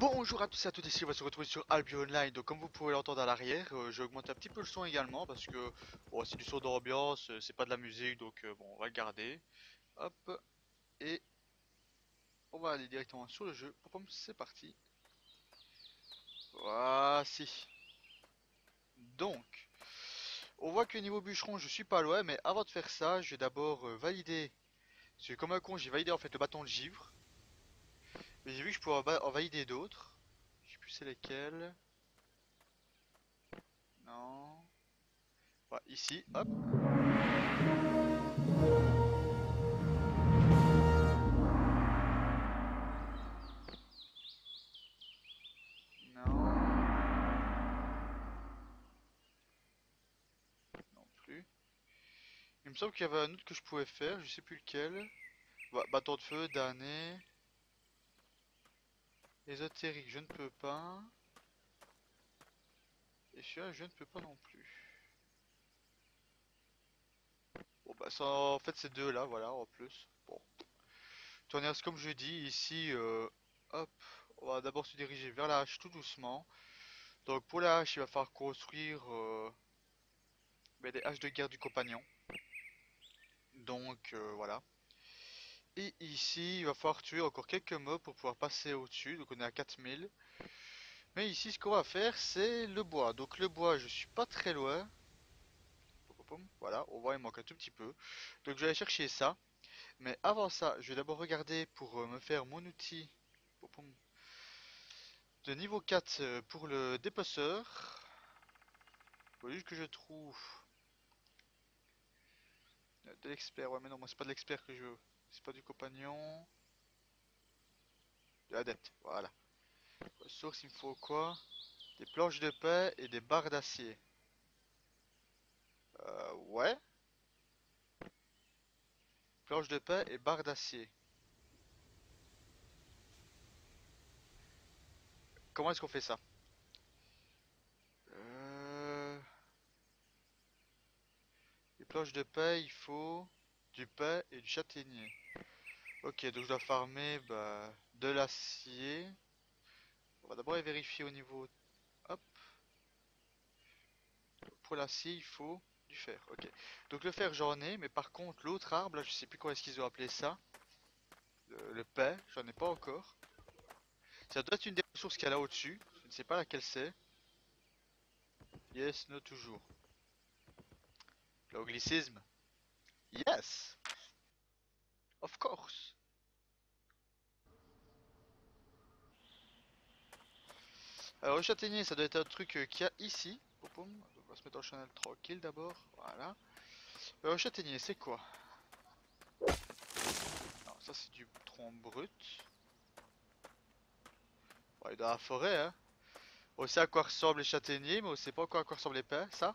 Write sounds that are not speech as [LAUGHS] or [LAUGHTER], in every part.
Bonjour à tous et à toutes, ici on va se retrouver sur Albion Online, donc comme vous pouvez l'entendre à l'arrière, euh, j'ai augmenté un petit peu le son également parce que bon, c'est du son d'ambiance, euh, c'est pas de la musique donc euh, bon on va le garder. Hop, et on va aller directement sur le jeu, c'est parti. Voici. Donc, on voit que niveau bûcheron je suis pas loin, mais avant de faire ça, je vais d'abord euh, valider, parce que comme un con j'ai validé en fait le bâton de givre. Mais j'ai vu que je pouvais en, va- en valider d'autres. Je sais plus c'est lesquels. Non. Ouais, ici, hop. Non. Non plus. Il me semble qu'il y avait un autre que je pouvais faire, je sais plus lequel. Bah, bâton de feu, damné. Ésotérique, je ne peux pas. Et celui-là, je ne peux pas non plus. Bon bah ça, en fait c'est deux là, voilà, en plus. Bon. Tournez comme je dis, ici, euh, hop, on va d'abord se diriger vers la hache tout doucement. Donc pour la hache, il va falloir construire euh, ben, des haches de guerre du compagnon. Donc euh, voilà. Et ici, il va falloir tuer encore quelques mobs pour pouvoir passer au-dessus. Donc on est à 4000. Mais ici, ce qu'on va faire, c'est le bois. Donc le bois, je suis pas très loin. Voilà, on voit, il manque un tout petit peu. Donc je vais aller chercher ça. Mais avant ça, je vais d'abord regarder pour euh, me faire mon outil de niveau 4 euh, pour le dépeceur. Faut juste que je trouve de l'expert. Ouais, mais non, moi c'est pas de l'expert que je veux. C'est pas du compagnon. De l'adepte, voilà. Ressources, il me faut quoi? Des planches de paix et des barres d'acier. Euh, ouais. Planches de paix et barres d'acier. Comment est-ce qu'on fait ça? Euh... Les planches de paix, il faut du paix et du châtaignier. Ok, donc je dois farmer bah, de l'acier. On va d'abord vérifier au niveau. Hop. Pour l'acier, il faut du fer. Ok. Donc le fer, j'en ai, mais par contre, l'autre arbre, là, je sais plus comment est-ce qu'ils ont appelé ça. Le, le j'en ai pas encore. Ça doit être une des ressources qu'il y a là au-dessus. Je ne sais pas laquelle c'est. Yes, no, toujours. Le. Yes! Of course! Alors châtaignier, ça doit être un truc euh, qu'il y a ici. On va se mettre en channel tranquille d'abord. Voilà. Alors châtaignier, c'est quoi? Alors ça c'est du tronc brut. Il est dans la forêt, hein. On sait à quoi ressemblent les châtaigniers, mais on sait pas encore à quoi ressemblent les pins, ça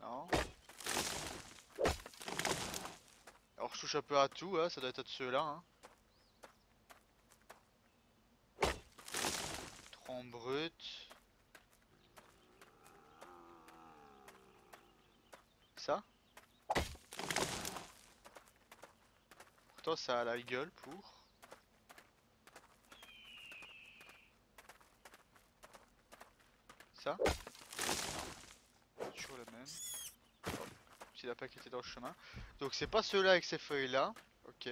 Non. Alors je touche un peu à tout, hein. ça doit être ceux-là. Hein. Brut. Ça? Pourtant ça a la gueule pour. Ça? Toujours le même. Oh, Petit lapin qui était dans le chemin. Donc c'est pas ceux-là avec ces feuilles-là. Ok.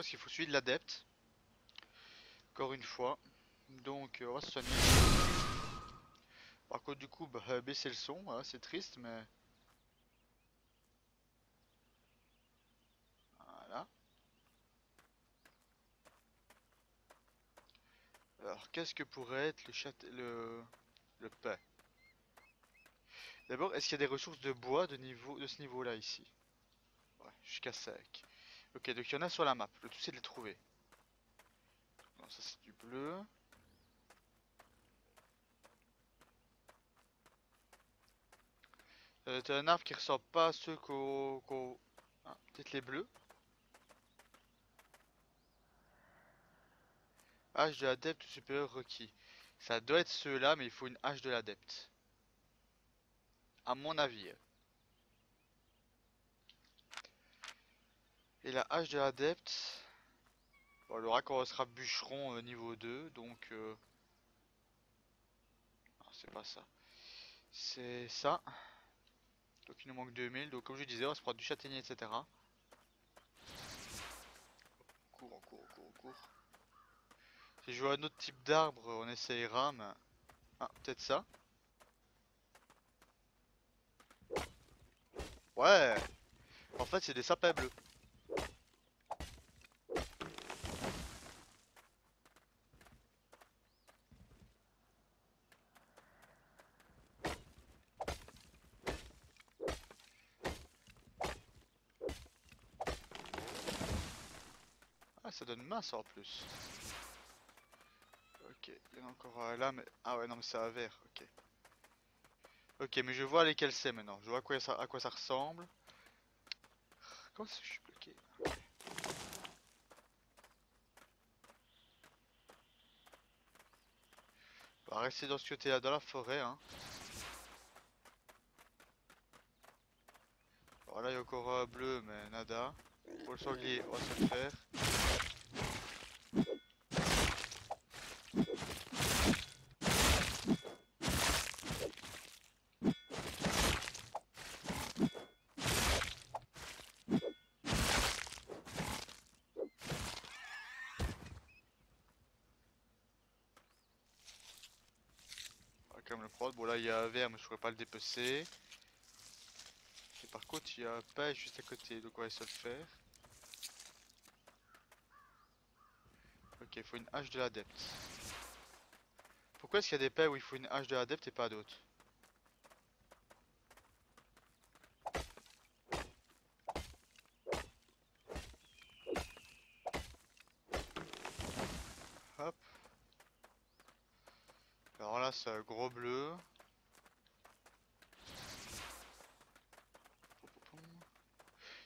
Parce qu'il faut suivre l'adepte. Encore une fois. Donc euh, on va se soigner. Par contre du coup bah, euh, baisser le son, voilà, c'est triste mais... Voilà. Alors qu'est-ce que pourrait être le chat... le... le pain? D'abord, est-ce qu'il y a des ressources de bois de, niveau... de ce niveau là ici? Ouais, jusqu'à 5. Ok, donc il y en a sur la map. Le tout c'est de les trouver. Non, ça c'est du bleu. Euh, T'as un arbre qui ressemble pas à ceux qu'au... Ah, Peut-être les bleus. Hache de l'adepte supérieur requis. Ça doit être ceux-là, mais il faut une hache de l'adepte. À mon avis. Et la hache de l'adepte... Bon, quand on sera bûcheron euh, niveau 2, donc... euh, Non, c'est pas ça. C'est ça. Donc il nous manque 2000, donc comme je disais, on se prendre du châtaignier, etc. On court, on court, on court, on court. Si je vois un autre type d'arbre, on essayera, mais... Ah, peut-être ça. Ouais En fait, c'est des sapins bleus. En plus. Ok, il y en a encore un là, mais... Ah ouais, non, mais c'est un vert, ok. Ok, mais je vois lesquels c'est maintenant. Je vois à quoi ça, à quoi ça ressemble. Comment ça, je suis bloqué On va rester dans ce côté-là, dans la forêt, hein. Alors là, il y a encore un bleu, mais nada. Pour le sanglier, on va se le faire. On va quand même le prendre. Bon là il y a mais je pourrais pas le dépecer. Et par contre il y a un pain juste à côté donc on va essayer de le faire. Ok il faut une hache de l'adepte. Pourquoi est-ce qu'il y a des pains où il faut une hache de l'adepte et pas d'autres Hop. Alors là, c'est un gros bleu.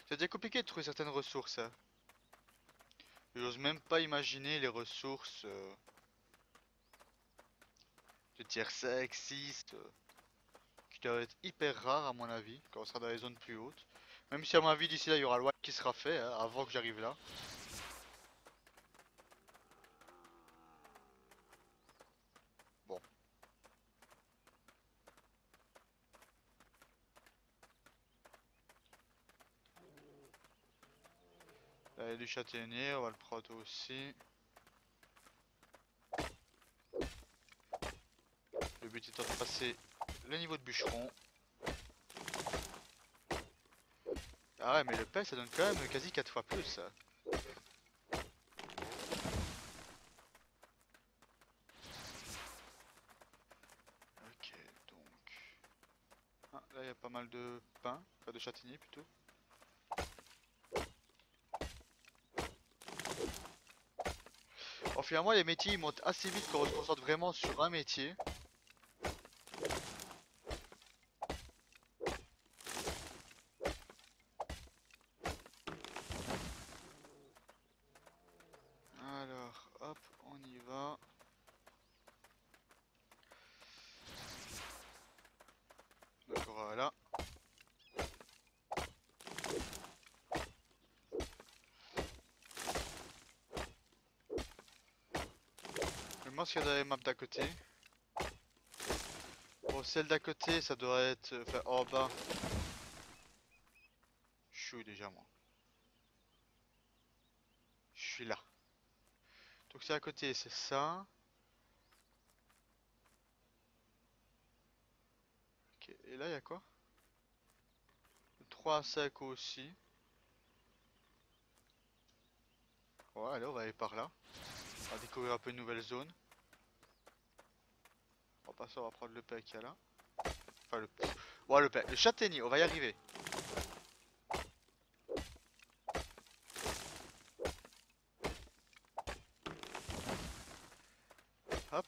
C'est déjà compliqué de certaines ressources. hein. J'ose même pas imaginer les ressources euh, de tiers 5, 6, euh, qui doivent être hyper rares à mon avis, quand on sera dans les zones plus hautes. Même si à mon avis d'ici là il y aura le wipe qui sera fait hein, avant que j'arrive là. Bon. Là, il y a du châtaignier, on va le prendre aussi. Le but étant de passer le niveau de bûcheron. Ah ouais, mais le pain ça donne quand même quasi 4 fois plus. Ok, donc. Ah, là il y a pas mal de pain, enfin de châtaignier plutôt. Finalement, les métiers ils montent assez vite quand on se concentre vraiment sur un métier. Alors, hop, on y va. Donc voilà. S'il y a dans les maps d'à côté. Bon, celle d'à côté, ça doit être... Enfin, en bas. Je suis déjà, moi? Je suis là. Donc c'est à côté, c'est ça. Ok, et là, il y a quoi? 3 à 5 aussi. Ouais, allez, on va aller par là. On va découvrir un peu une nouvelle zone. On va on va prendre le pack qu'il y a là. Enfin le... Ouais le pack, le châtaignier, on va y arriver. Hop.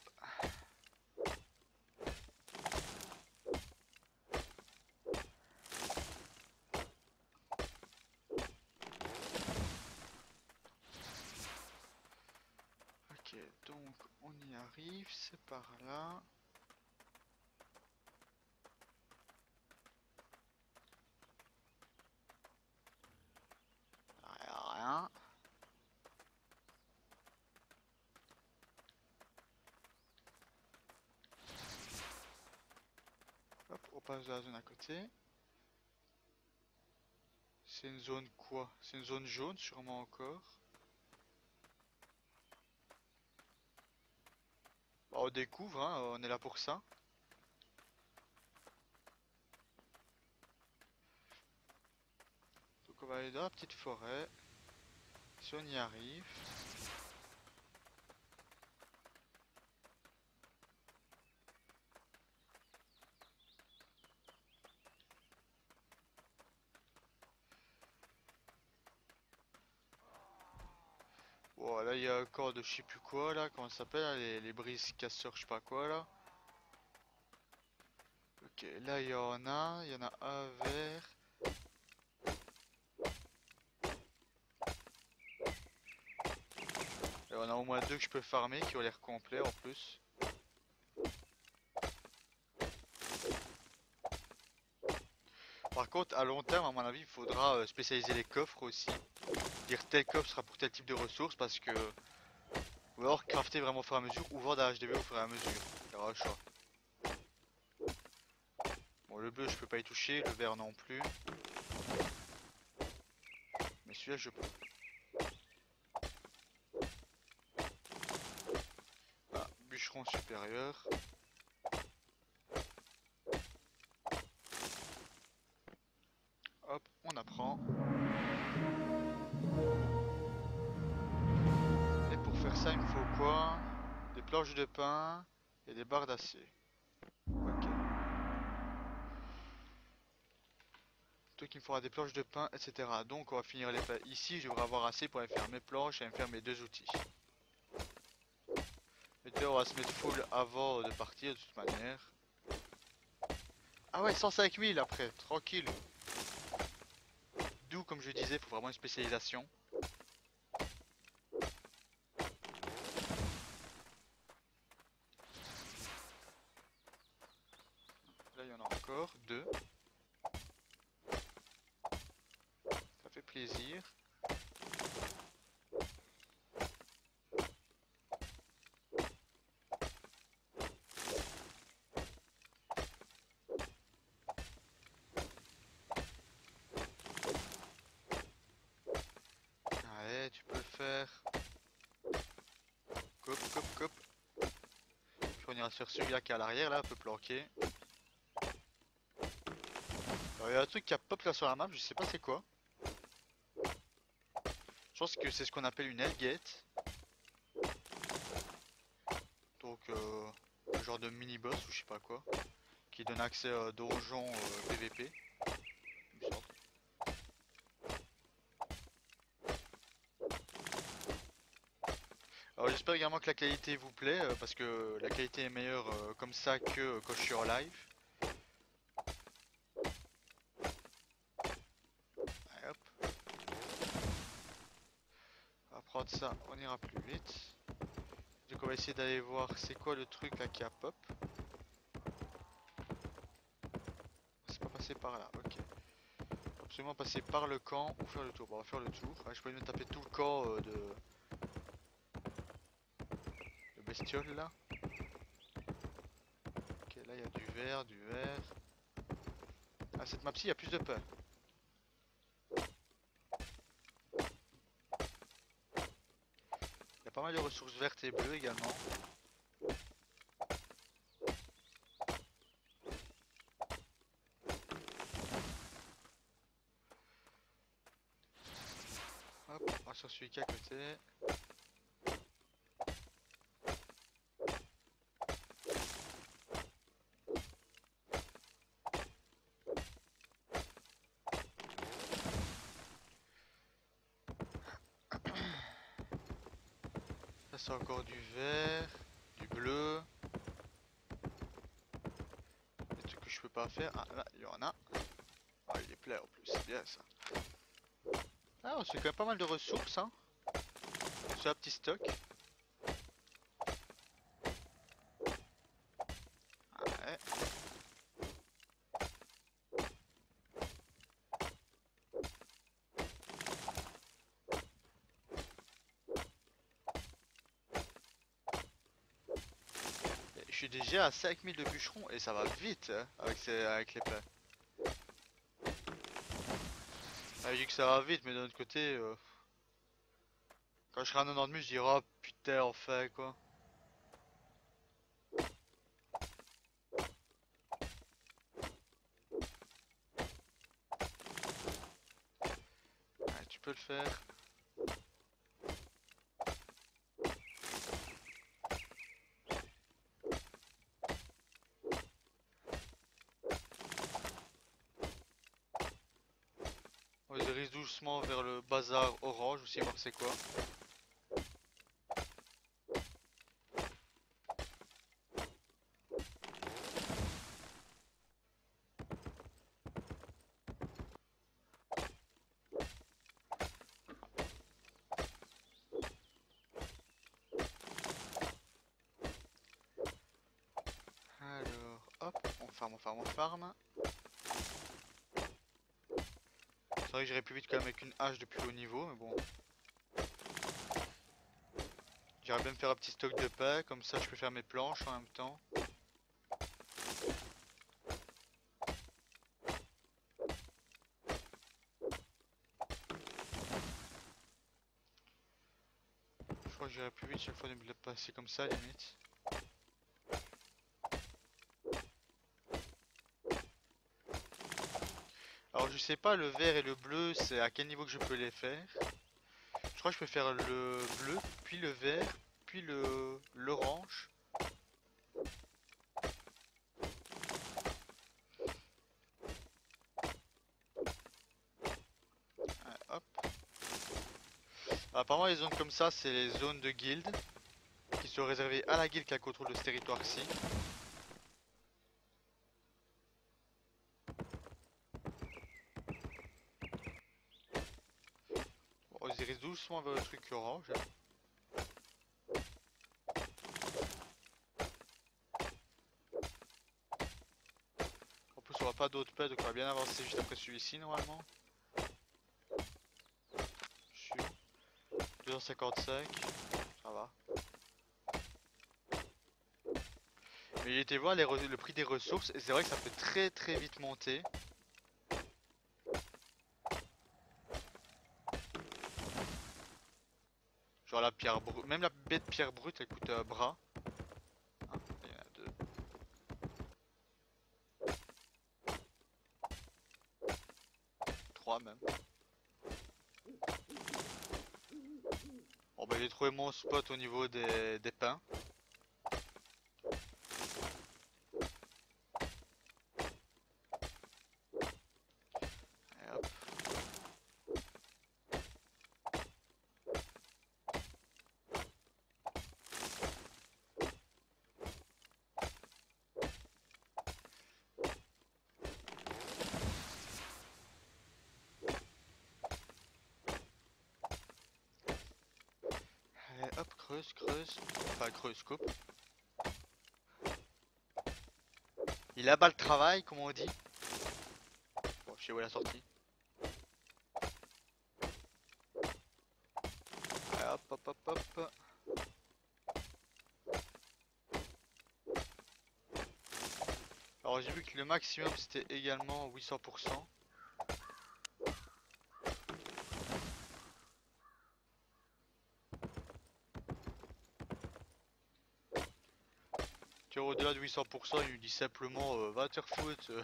Ok, donc on y arrive, c'est par là. De la zone à côté. C'est une zone quoi? C'est une zone jaune sûrement encore. Bah, on découvre, hein, on est là pour ça. Donc on va aller dans la petite forêt. Si on y arrive. Bon, là il y a encore de je sais plus quoi là, comment ça s'appelle les, brises casseurs, je sais pas quoi là. Ok, là il y en a, il y en a un vert. Et on a au moins deux que je peux farmer qui ont l'air complets en plus. Par contre, à long terme, à mon avis, il faudra euh, spécialiser les coffres aussi. Dire tel coffre sera pour tel type de ressources parce que. Ou alors crafter vraiment au fur et à mesure ou vendre à HDV au fur et à mesure. Il y aura le choix. Bon, le bleu, je peux pas y toucher, le vert non plus. Mais celui-là, je peux. Ah, bûcheron supérieur. De pain et des barres d'acier. Ok. Donc il me faudra des planches de pain, etc. Donc on va finir les faire ici. Je devrais avoir assez pour aller faire mes planches et faire mes deux outils. Mais d'ailleurs, on va se mettre full avant de partir de toute manière. Ah ouais, 105 000 après, tranquille. D'où, comme je disais, faut vraiment une spécialisation. Il y en a encore deux. Ça fait plaisir. Ouais, tu peux le faire. Cop, cop, cop. On ira sur celui-là qui est à l'arrière, là, un peu planqué. Il y a un truc qui a pop là sur la map, je sais pas c'est quoi. Je pense que c'est ce qu'on appelle une Hellgate. Donc, euh, un genre de mini-boss ou je sais pas quoi. Qui donne accès à donjon euh, PVP. semble. Alors j'espère également que la qualité vous plaît, euh, parce que la qualité est meilleure euh, comme ça que euh, quand je suis en live. Allez, hop. On va prendre ça, on ira plus Donc on va essayer d'aller voir c'est quoi le truc là qui a pop. C'est pas passé par là, ok. Absolument passer par le camp ou faire le tour. Bon, on va faire le tour. Je peux même taper tout le camp euh, de le bestiole là. Ok, là il y a du vert, du vert. Ah, cette map-ci, il y a plus de pain. Il y a pas mal de ressources vertes et bleues également. Hop, on va sur celui qui est à côté. C'est encore du vert, du bleu. Des trucs que je peux pas faire. Ah là il y en a. Ah il est plein en plus, c'est bien ça. Ah c'est quand même pas mal de ressources hein. C'est un petit stock. Déjà à 5000 de bûcherons et ça va vite hein, avec, les pains. Ah, je dis que ça va vite, mais d'un autre côté, euh, quand je serai à 90 000, je dirai oh putain, enfin quoi. Ah, tu peux le faire. On dirige doucement vers le bazar orange aussi voir quoi. Alors, hop, on farm, on farm, on farm. C'est vrai que j'irais plus vite quand même avec une hache depuis haut niveau, mais bon. J'irais bien me faire un petit stock de pain, comme ça je peux faire mes planches en même temps. Je crois que j'irai plus vite chaque fois de me le passer comme ça limite. Alors je sais pas le vert et le bleu c'est à quel niveau que je peux les faire. Je crois que je peux faire le bleu, puis le vert, puis le l'orange. Apparemment les zones comme ça c'est les zones de guild qui sont réservées à la guilde qui a contrôle de ce territoire-ci. On se dirige doucement vers le truc orange. En plus on voit pas d'autres paix donc on va bien avancer juste après celui-ci normalement. Je suis où 255, ça va. Mais j'ai été voir les le prix des ressources et c'est vrai que ça peut très très vite monter. Genre la pierre brute, même la bête pierre brute elle coûte un bras. Un, il y en a deux. Bon bah j'ai trouvé mon spot au niveau des, des pins. Et hop. Allez, hop, creuse, Enfin, creuse, coupe. Il abat le travail, comme on dit. Bon, je sais où est la sortie. Hop, hop, hop, hop. Alors, j'ai vu que le maximum c'était également 800%. Tu vois, au-delà de 800%, il lui dit simplement euh, va te foutre. euh.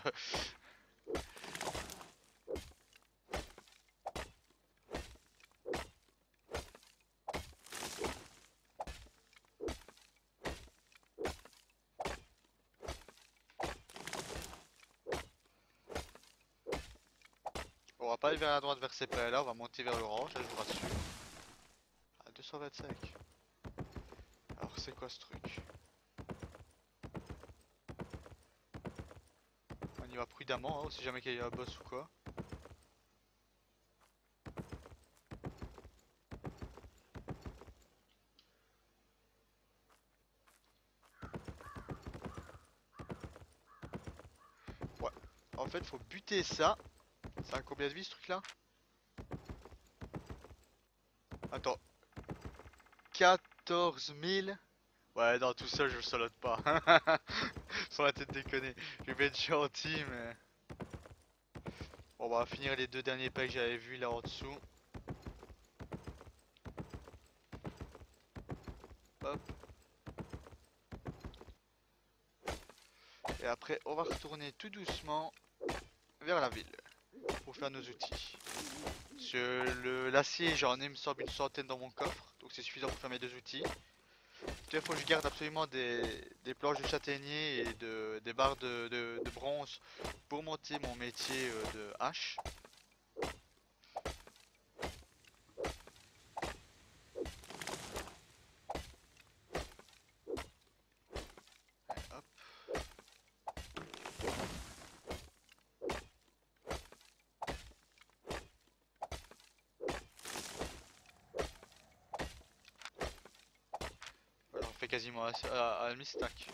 On va pas aller vers la droite vers ces pains là, on va monter vers l'orange, je vous rassure. À 225. Alors c'est quoi ce truc On y va prudemment, hein, si jamais qu'il y a un boss ou quoi. Ouais, en fait faut buter ça. Ça a combien de vie ce truc là Attends. 14 000 Ouais, non, tout seul, je solote pas. [LAUGHS] Sans la tête déconner. Je vais être gentil, mais... Bon, on va finir les deux derniers pas que j'avais vus là en dessous. Hop. Et après, on va retourner tout doucement vers la ville pour faire nos outils. L'acier, j'en ai, me semble, une centaine dans mon coffre, donc c'est suffisant pour faire mes deux outils. Il faut que je garde absolument des, planches de châtaignier et de, des barres de bronze pour monter mon métier euh, de hache. Quasiment à, à, à mi-stack.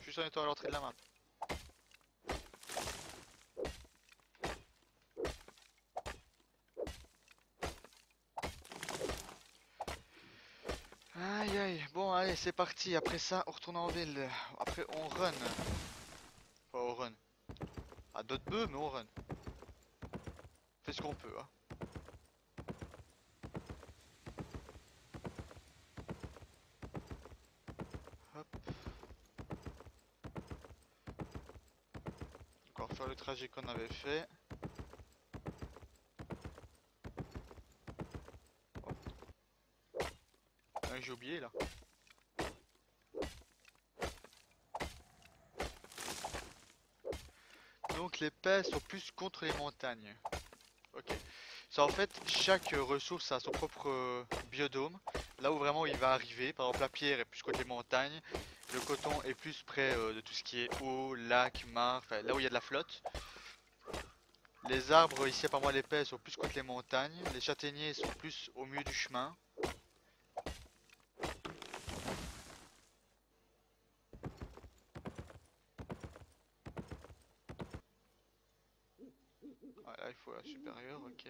Juste en étant à l'entrée de la map. Aïe aïe, bon allez c'est parti, après ça on retourne en ville, après on run. Enfin on run. À d'autres bœufs mais on run. Fait ce qu'on peut hein. Hop. Encore faire le qu'on avait fait. Oh. Ah, J'ai oublié là. Donc les pets sont plus contre les montagnes. Ok. Ça en fait, chaque ressource a son propre euh, biodôme. Là où vraiment il va arriver, par exemple la pierre est plus côté montagne, le coton est plus près euh, de tout ce qui est eau, lac, mare, là où il y a de la flotte. Les arbres ici par moi les pets sont plus contre les montagnes, les châtaigniers sont plus au milieu du chemin. Voilà, il faut la supérieure, ok.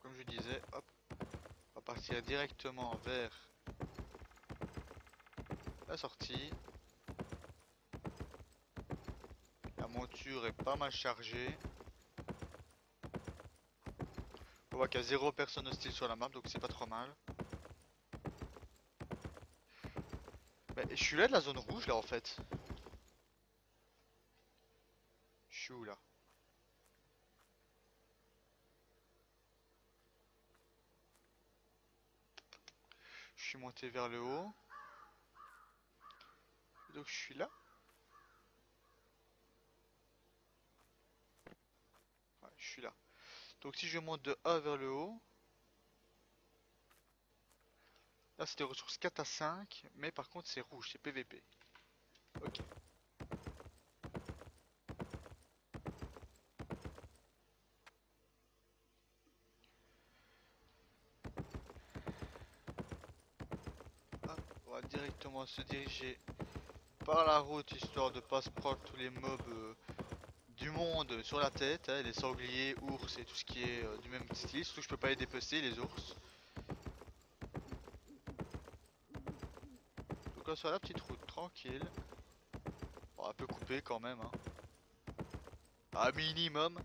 Comme je disais, hop, on va partir directement vers la sortie. Est pas mal chargée. On voit qu'il y a zéro personne hostile sur la map, donc c'est pas trop mal. Mais je suis là de la zone rouge là en fait. Je suis où là? Je suis monté vers le haut. Donc je suis là? Là. Donc si je monte de A vers le haut. Là c'est des ressources 4 à 5. Mais par contre c'est rouge, c'est PVP. Ok. On va directement se diriger par la route histoire de pas se prendre tous les mobs euh, du monde sur la tête, hein, les sangliers, ours et tout ce qui est euh, du même style, surtout que je peux pas les dépecer les ours. Donc on sur la petite route tranquille. Bon, un peu coupé quand même. Hein. Un minimum.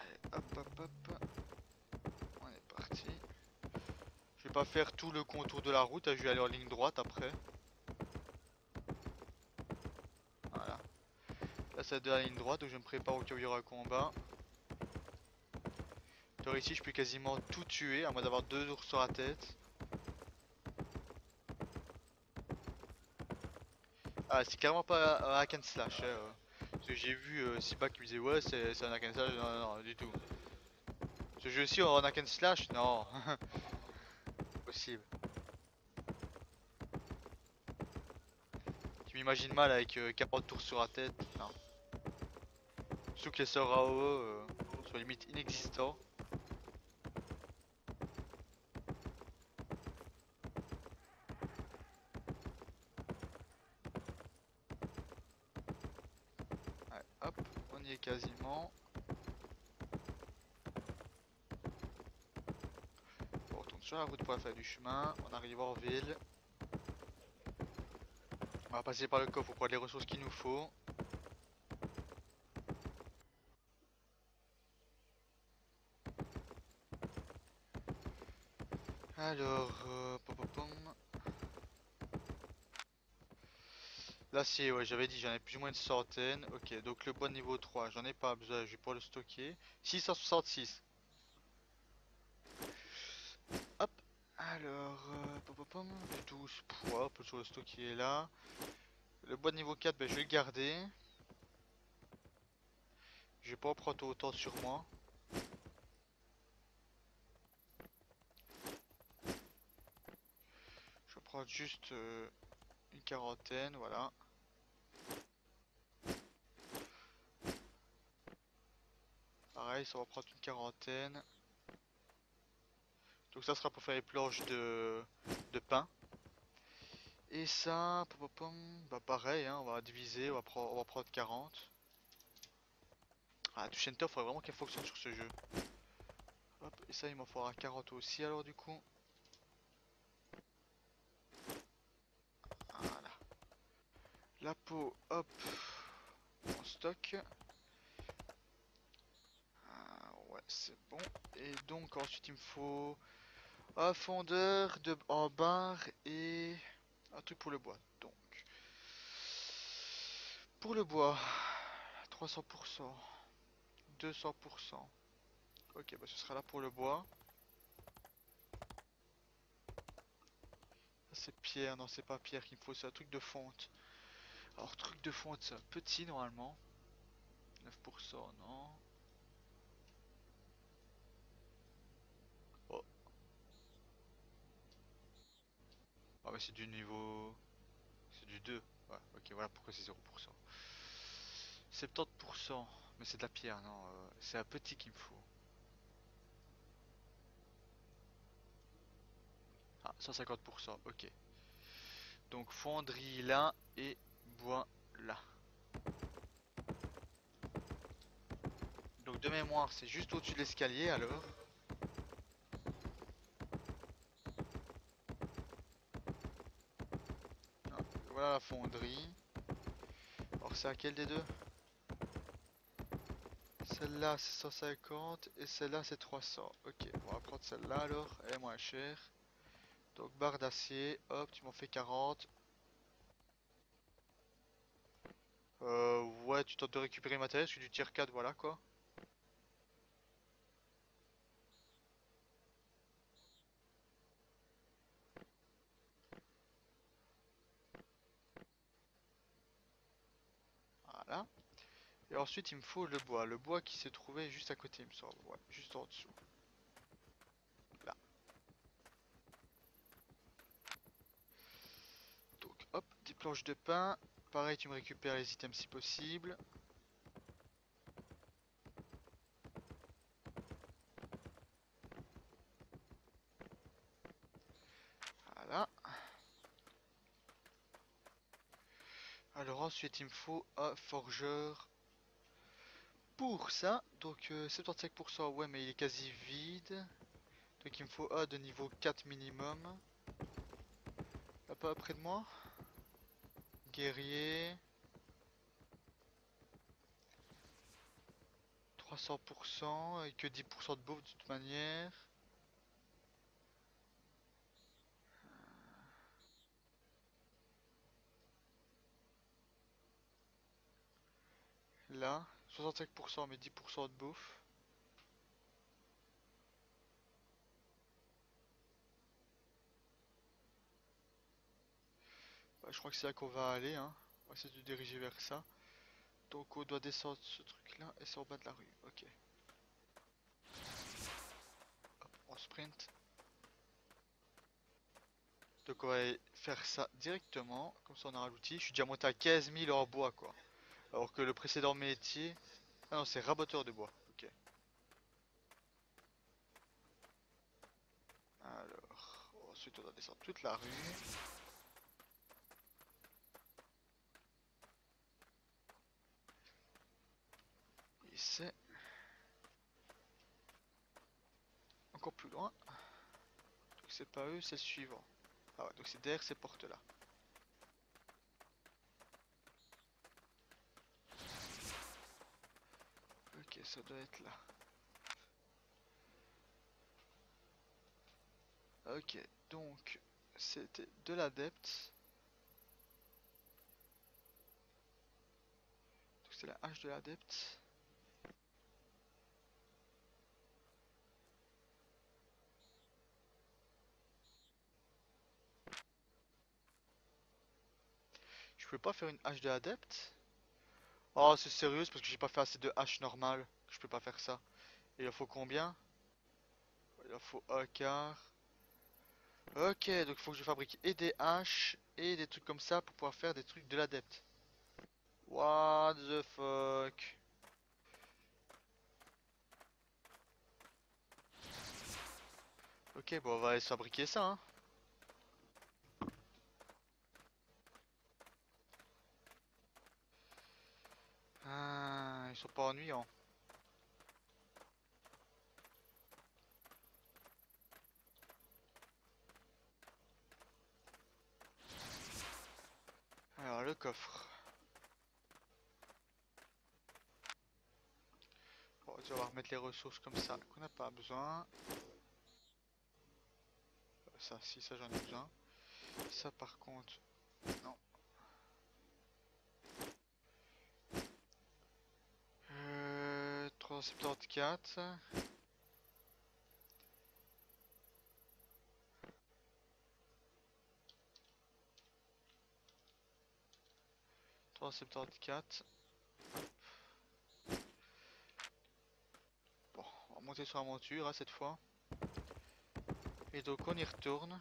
Allez, hop hop hop. On est parti. Je vais pas faire tout le contour de la route, je vais aller en ligne droite après. Voilà. Là c'est de la ligne droite, donc je me prépare au cas où il y aura combat. Alors ici je peux quasiment tout tuer, à moins d'avoir deux ours sur la tête. Ah c'est carrément pas un hack and slash. hein, euh. Parce que j'ai vu euh, Siba qui me disait ouais c'est c'est un hack and slash, non non, non du tout. Ce jeu-ci en hack and slash, non. [LAUGHS] j'imagine mal avec euh, 40 tours sur la tête. Non. Surtout que euh, les limite inexistants. Allez, hop, on y est quasiment. On retourne sur la route pour la faire du chemin. On arrive en ville. On va passer par le coffre pour prendre les ressources qu'il nous faut. Alors, euh, pom. L'acier, ouais, j'avais dit, j'en ai plus ou moins une centaine. Ok, donc le bois niveau 3, j'en ai pas besoin, je vais pouvoir le stocker. 666. Hop, alors, euh, pom, pom, pom, 12 poids, peut toujours le stocker là. Le bois de niveau 4, ben, je vais le garder. Je vais pas en prendre autant sur moi. Je vais prendre juste euh, une quarantaine, voilà. Pareil, ça va prendre une quarantaine. Donc ça sera pour faire les planches de, de pain. Et ça, bah pareil, hein, on va diviser, on va, prendre, on va prendre 40. Ah, du il faudrait vraiment qu'elle fonctionne sur ce jeu. Hop, et ça, il m'en faudra 40 aussi alors du coup. Voilà. La peau, hop, en stock. Ah, ouais, c'est bon. Et donc ensuite il me faut un fondeur de en barre et un truc pour le bois. Donc pour le bois, 300%, 200%. Ok, bah ce sera là pour le bois. C'est pierre, non c'est pas pierre qu'il me faut, c'est un truc de fonte. Alors truc de fonte, c'est petit normalement. 9%, non. Ah mais c'est du niveau... C'est du 2. Ouais, ok, voilà pourquoi c'est 0%. 70%, mais c'est de la pierre, non. euh, c'est un petit qu'il me faut. Ah, 150%, ok. Donc fonderie là et bois là. Donc de mémoire, c'est juste au-dessus de l'escalier alors. Ah, Voilà la fonderie. Alors c'est à quel des deux? Celle-là c'est 150 et celle-là c'est 300. Ok, on va prendre celle-là alors, elle est moins chère. Donc barre d'acier, hop, tu m'en fais 40. Euh, ouais, tu tentes de récupérer le matériel, je suis du tier 4, voilà quoi. Voilà. Et ensuite, il me faut le bois. Le bois qui se trouvait juste à côté, il me semble. Juste en dessous. Là. Donc, hop, des planches de pain. Pareil, tu me récupères les items si possible. Voilà. Alors ensuite, il me faut un forgeur pour ça. Donc euh, 75%, ouais, mais il est quasi vide. Donc il me faut un de niveau 4 minimum. Pas près de moi. Guerrier. 300% et que 10% de bouffe de toute manière. Là, 65% mais 10% de bouffe. Je crois que c'est là qu'on va aller, hein. On va essayer de diriger vers ça. Donc on doit descendre ce truc là et c'est en bas de la rue. Ok. Hop, on sprint. Donc on va faire ça directement, comme ça on aura l'outil. Je suis déjà monté à 15 000 en bois quoi. Alors que le précédent métier... Ah non, c'est raboteur de bois. Ok. Alors, ensuite on doit descendre toute la rue. c'est encore plus loin. Donc c'est pas eux, c'est le suivant. Ah ouais, donc c'est derrière ces portes Ok, ça doit être là. Ok, donc c'était de l'adepte. C'est la hache de l'adepte. Je peux pas faire une hache de l'adepte? Oh c'est sérieux parce que j'ai pas fait assez de hache normale je peux pas faire ça. Il en faut combien? Il en faut un quart. Ok, donc il faut que je fabrique et des haches et des trucs comme ça pour pouvoir faire des trucs de l'adepte. What the fuck? Ok, bon on va aller fabriquer ça hein. Ah, ils sont pas ennuyants. Alors le coffre. Bon, on va remettre les ressources comme ça qu'on n'a pas besoin. Euh, Ça, si, ça j'en ai besoin. Ça par contre, non. 374. Trois septante-quatre. Bon, on va monter sur la monture hein, cette fois. Et donc on y retourne.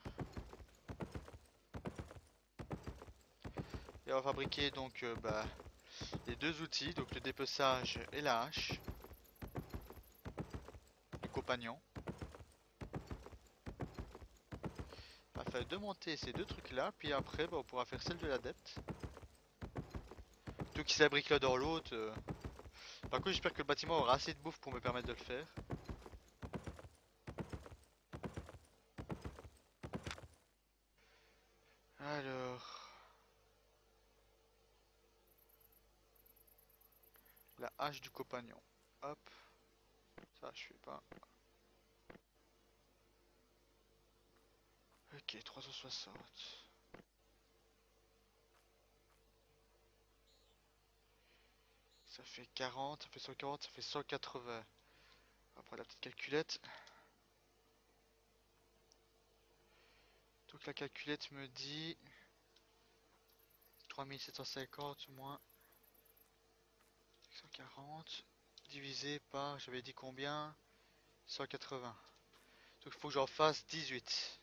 Et on va fabriquer donc euh, bah, les deux outils, donc le dépeçage et la hache. Le compagnon. Afin de monter ces deux trucs là, puis après bah, on pourra faire celle de l'adepte. Tout qui s'abrique l'un dans l'autre. euh. Par contre j'espère que le bâtiment aura assez de bouffe pour me permettre de le faire. Alors... La hache du compagnon. Hop. Ça je fais pas. Ok, 360. Ça fait 40, ça fait 140, ça fait 180. Après la petite calculette. Donc la calculette me dit 3750 moins 140 divisé par, j'avais dit combien? 180. Donc il faut que j'en fasse 18.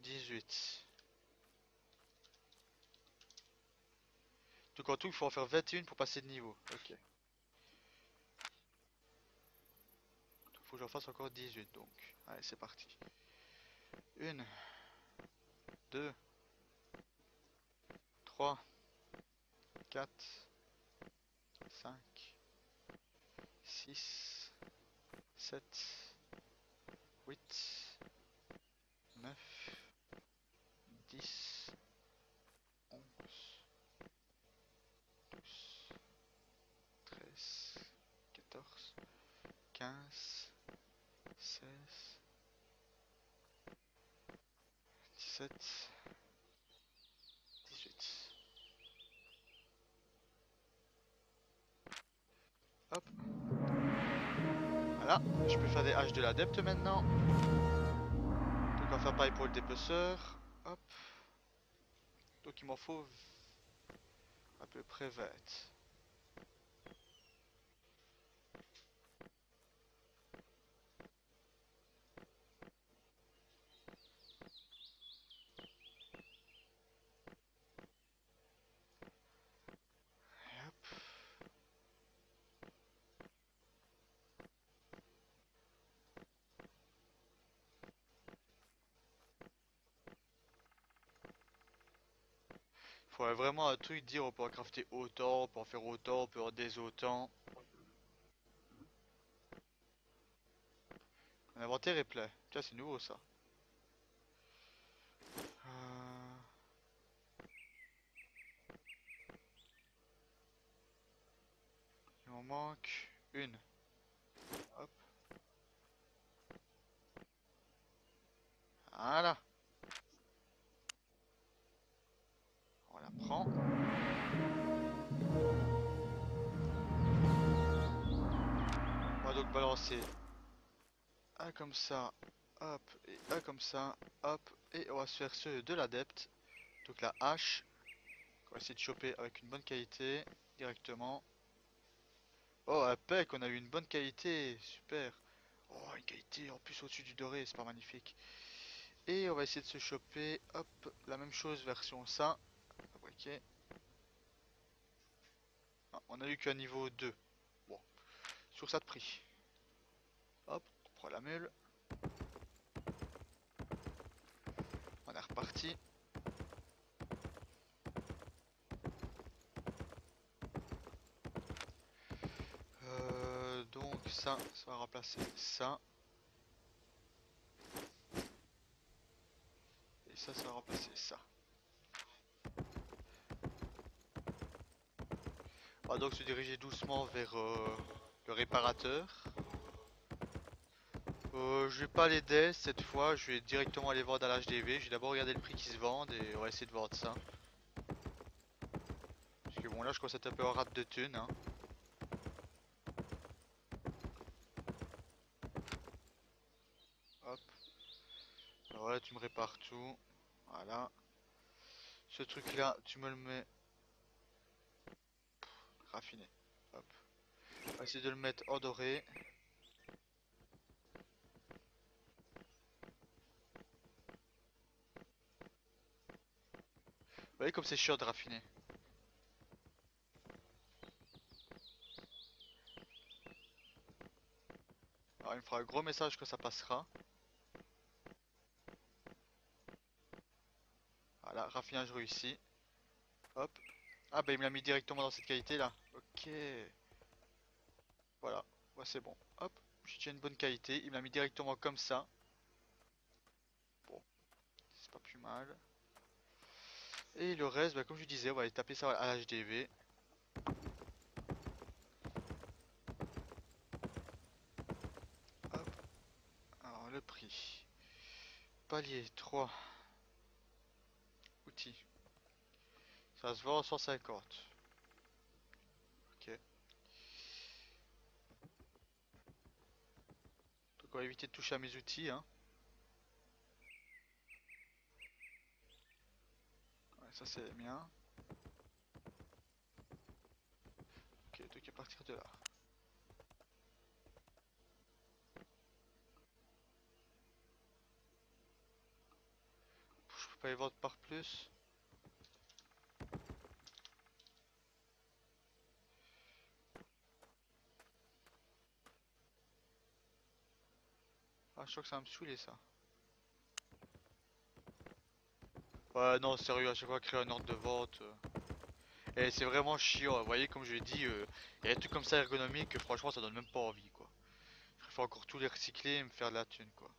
18. Donc en tout, il faut en faire 21 pour passer de niveau. Ok. Il faut que j'en fasse encore 18 donc. Allez, c'est parti. 1, 2, 3, 4, 5, 6, 7, 8, 9, 10, 11, 12, 13, 14, 15, 16, 17, 18. Hop. Voilà, je peux faire des haches de l'adepte maintenant. Donc on va faire pareil pour le dépeceur. Hop. Donc il m'en faut à peu près 20. Faudrait vraiment un truc dire on peut en crafter autant, on peut en faire autant, on peut en des autant. L'inventaire est plein. Tiens, c'est nouveau ça. Euh, Il m'en manque une. Hop. Voilà. On la On va donc balancer un comme ça, hop, et un comme ça, hop, et on va se faire ceux de l'adepte. Donc la hache, on va essayer de choper avec une bonne qualité directement. Oh, impec, on a eu une bonne qualité, super. Oh, une qualité en plus au-dessus du doré, c'est pas magnifique. Et on va essayer de se choper, hop, la même chose version ça. Ok. Ah, on a eu qu'un niveau 2. Bon, sur ça de prix. Hop, on prend la mule. On est reparti. Euh, donc ça, ça va remplacer ça. Et ça, ça va remplacer ça. On va donc se diriger doucement vers euh, le réparateur. Euh, je vais pas aller des cette fois, je vais directement aller vendre à l'HDV. Je vais d'abord regarder le prix qui se vendent et on va essayer de vendre ça. Parce que bon là je commence à peu en rate de thunes. Hein. Hop. Alors là tu me répares tout. Voilà. Ce truc là tu me le mets raffiné. Hop. On va essayer de le mettre en doré. Vous voyez comme c'est chiant de raffiner. Alors il me fera un gros message que ça passera. Voilà, raffinage réussi. Hop. Ah bah il me l'a mis directement dans cette qualité là. Ok. Voilà, c'est bon. Hop, tiens une bonne qualité. Il me l'a mis directement comme ça. Bon, c'est pas plus mal. Et le reste, bah, comme je disais, on va aller taper ça à l'HDV. Hop. Alors le prix. Palier 3. Outils. Ça se vend 150. Ok. Donc on va éviter de toucher à mes outils. Hein. Ça c'est bien. Ok, donc à partir de là. Je peux pas les vendre par plus. Je crois que ça va me saouler ça. Ouais, non, sérieux, à chaque fois créer un ordre de vente. Et c'est vraiment chiant, vous voyez, comme je l'ai dit, euh, il y a des trucs comme ça ergonomiques que franchement ça donne même pas envie quoi. Je préfère encore tout les recycler et me faire de la thune quoi.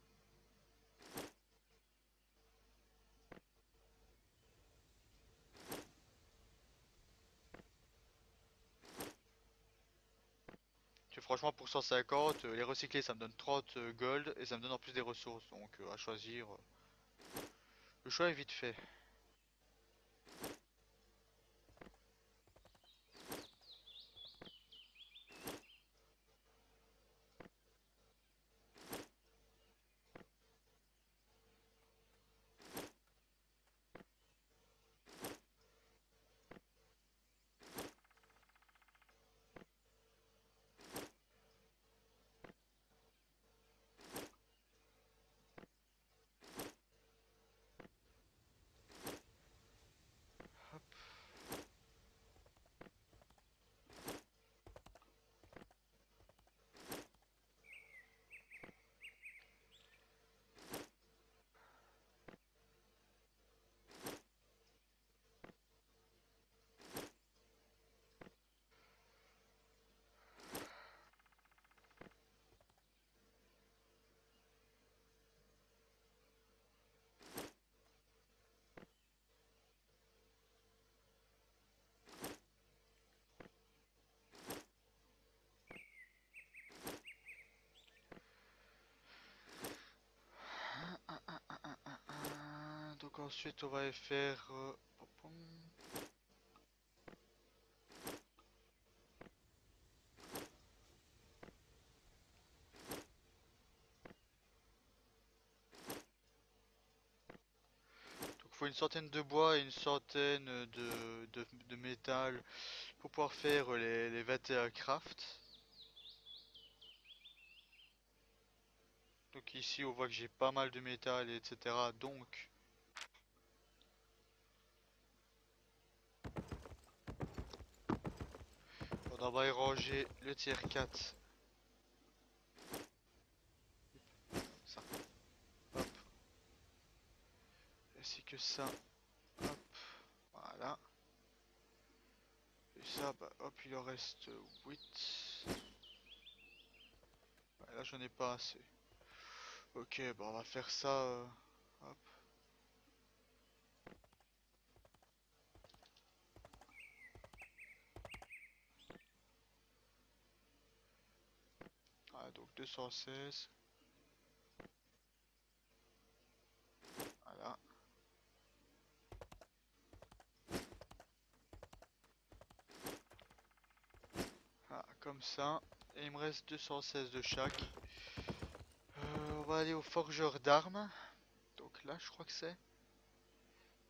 Pour 150, euh, les recycler ça me donne 30 euh, gold et ça me donne en plus des ressources donc euh, à choisir. Le choix est vite fait. Ensuite, on va aller faire... euh, une centaine de bois et une centaine de, de, de métal pour pouvoir faire les, les 21 crafts. Donc ici on voit que j'ai pas mal de métal etc. Donc on va y ranger le tier 4. Ça. Hop. Ainsi que ça. Hop. Voilà. Et ça, bah, hop, il en reste 8. Ouais, là j'en ai pas assez. Ok, bah on va faire ça. euh, hop. Ah, donc 216. Voilà. Ah, comme ça. Et il me reste 216 de chaque. Euh, on va aller au forgeur d'armes. Donc là, je crois que c'est.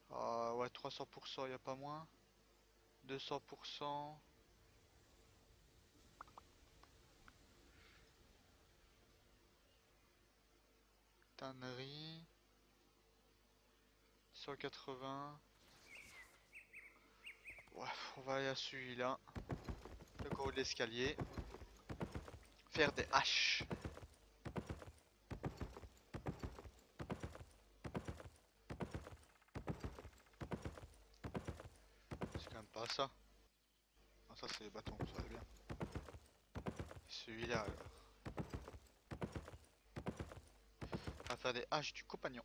Ah ouais, 300%, y a pas moins. 200%. Tannerie. 180. Ouais, on va aller à celui-là. Le gros de l'escalier. Faire des haches. C'est quand même pas ça. Ah, ça c'est les bâtons, ça va bien. Celui-là alors. On va faire des haches du compagnon.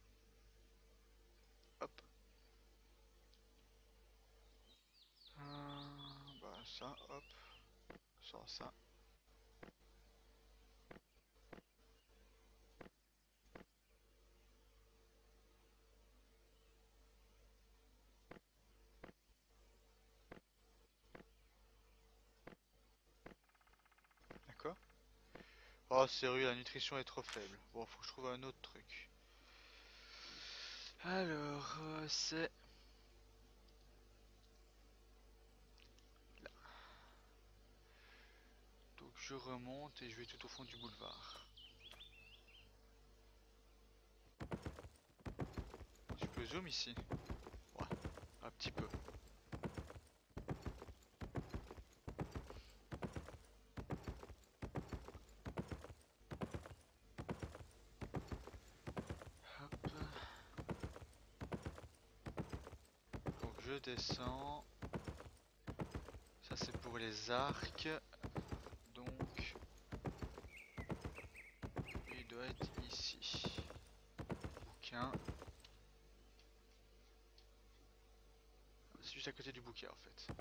Hop. Euh, bah ça, hop. Ça, ça. Oh sérieux, la nutrition est trop faible. Bon, faut que je trouve un autre truc. Alors, euh, c'est... Là. Donc je remonte et je vais tout au fond du boulevard. Je peux zoom ici? Ouais, un petit peu. Hop. Donc je descends. Ça arcs. Donc il doit être ici. Bouquin. C'est juste à côté du bouquin en fait.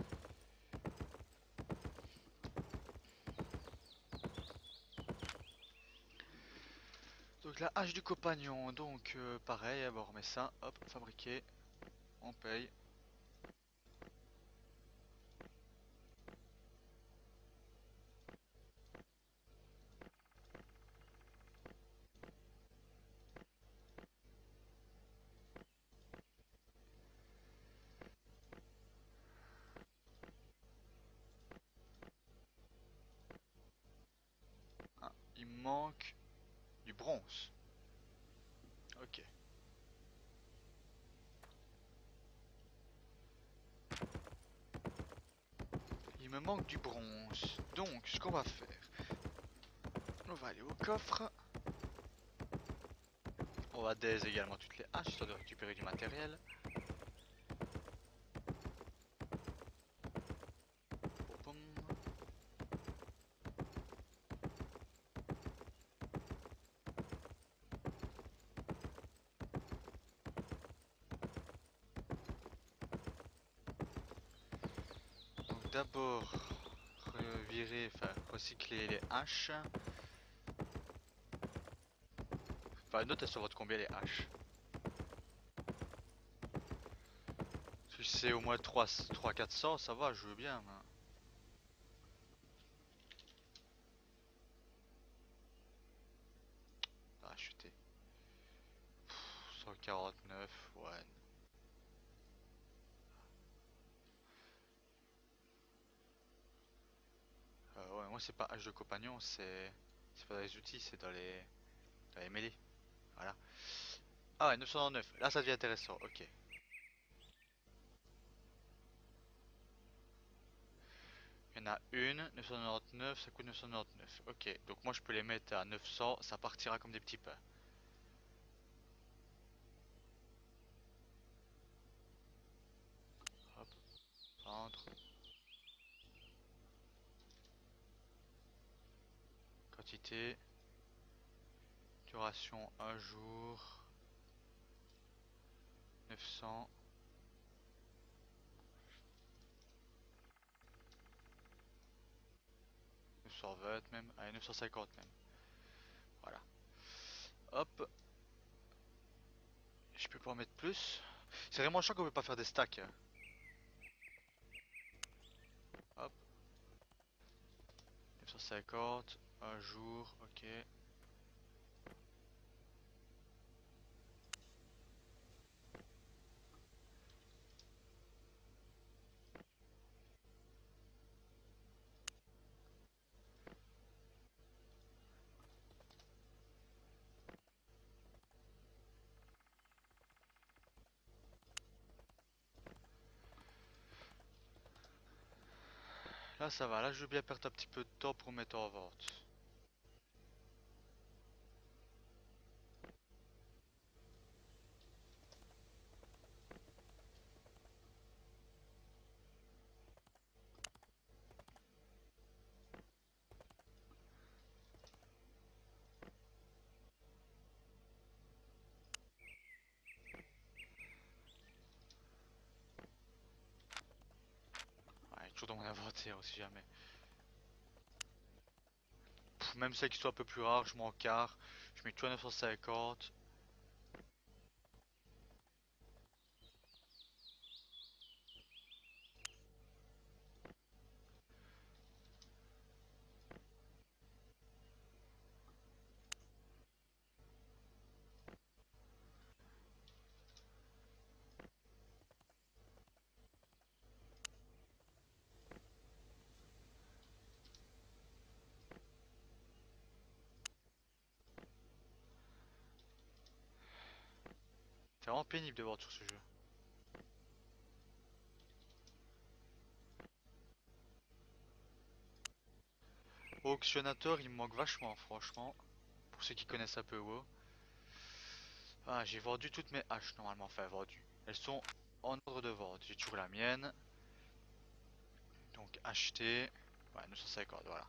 Donc la hache du compagnon, donc euh, pareil, on remet ça, hop, fabriqué, on paye. Ah, il me manque du bronze. Ok. Il me manque du bronze. Donc, ce qu'on va faire, on va aller au coffre. On va dés également toutes les haches, histoire de récupérer du matériel. Enfin, une autre, elle se vote combien les haches Si c'est au moins 3-400, ça va, je veux bien. Hein. C'est pas dans les outils, c'est dans les dans les mêlées. Voilà. Ah ouais, 999. Là ça devient intéressant. OK. Il y en a une, 999, ça coûte 999. Ok, donc moi je peux les mettre à 900, ça partira comme des petits pains. Hop, vendre. Quantité. Duration un jour. 900. vingt même, allez 950 même. Voilà. Hop. Je peux pas en mettre plus. C'est vraiment chiant qu'on peut pas faire des stacks. Hop. 950, un jour, ok. Là ça va, là je veux bien perdre un petit peu de temps pour mettre en vente. Inventaire si jamais. Même celles qui sont un peu plus rares, je m'en carre. Je mets tout à 950. Pénible de voir sur ce jeu. Auctionnateur, il me manque vachement, franchement. Pour ceux qui connaissent un peu WoW. Ah, j'ai vendu toutes mes haches normalement, enfin vendu. Elles sont en ordre de vente. J'ai toujours la mienne. Donc acheter. Ouais, 950, voilà.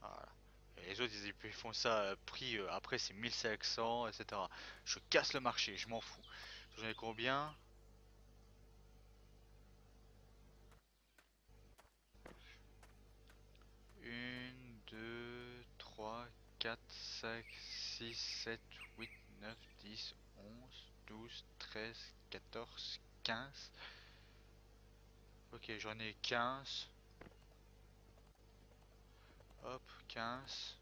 Voilà. Et les autres, font ça euh, prix euh, après c'est 1500, etc. Je casse le marché, je m'en fous. J'en ai combien? Une, deux, trois, quatre, cinq, six, sept, huit, neuf, dix, onze, douze, treize, quatorze, quinze. Ok, j'en ai 15. Hop, 15.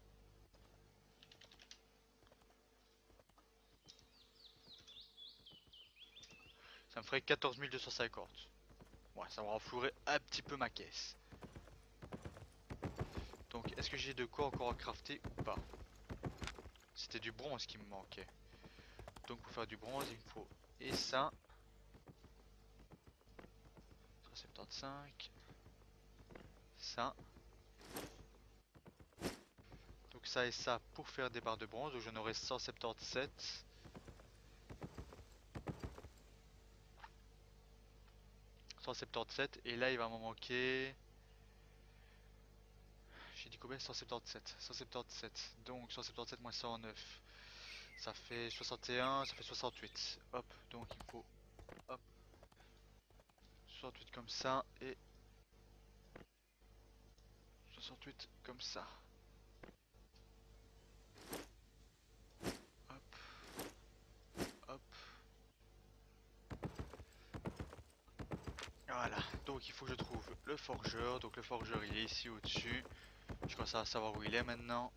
Ça me ferait 14 250. Ouais, ça va renflouer un petit peu ma caisse. Donc, est-ce que j'ai de quoi encore à crafter ou pas? C'était du bronze qui me manquait. Donc, pour faire du bronze, il me faut et ça. 175. Ça. Donc ça et ça pour faire des barres de bronze. Donc j'en aurai 177. « 177 et là il va m'en manquer j'ai dit combien? 177 177 donc 177 moins 109 ça fait 61 ça fait 68 hop donc il faut hop 68 comme ça et 68 comme ça Hop. Hop. Voilà, donc il faut que je trouve le forgeur. Donc le forgeur il est ici au-dessus. Je commence à savoir où il est maintenant.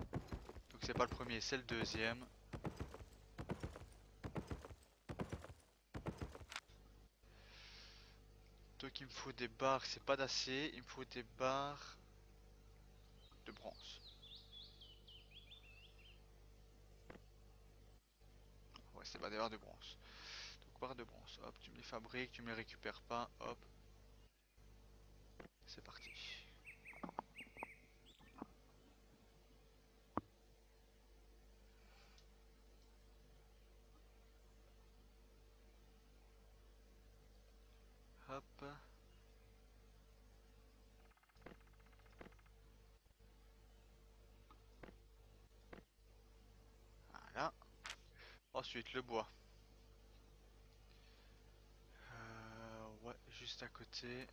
Donc c'est pas le premier, c'est le deuxième. Donc il me faut des barres, c'est pas d'acier, il me faut des barres de bronze. Ouais, c'est pas des barres de bronze. De bronze, hop, tu me les fabriques, tu me les récupères pas, hop. C'est parti. Hop. Voilà. Ensuite, le bois. Euh, ouais, juste à côté.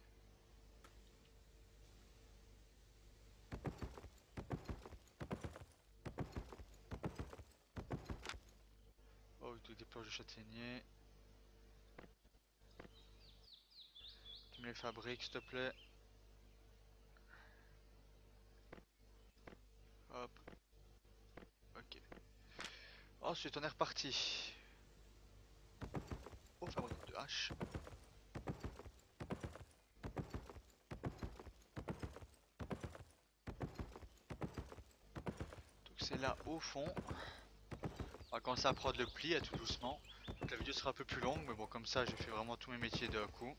Oh, des planches de châtaignier. Tu me les fabriques, s'il te plaît. Hop. Ok. Ensuite, on est reparti. Au fabricant de hache. Donc c'est là au fond. On va commencer à prendre le pli à tout doucement. La vidéo sera un peu plus longue, mais bon comme ça j'ai fait vraiment tous mes métiers d'un coup.